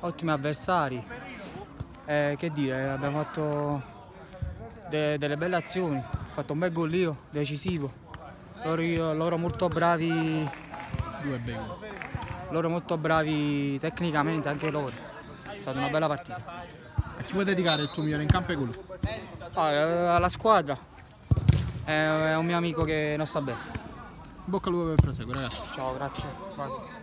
ottimi avversari. Eh, che dire, abbiamo fatto de delle belle azioni, ho fatto un bel gol io, decisivo. Loro, loro molto bravi. Due. Loro molto bravi tecnicamente, anche loro. È stata una bella partita. A chi vuoi dedicare il tuo migliore in campo e gol? Ah, eh, alla squadra. È un mio amico che non sta bene. Bocca al lupo per proseguire, proseguo, ragazzi. Ciao, grazie.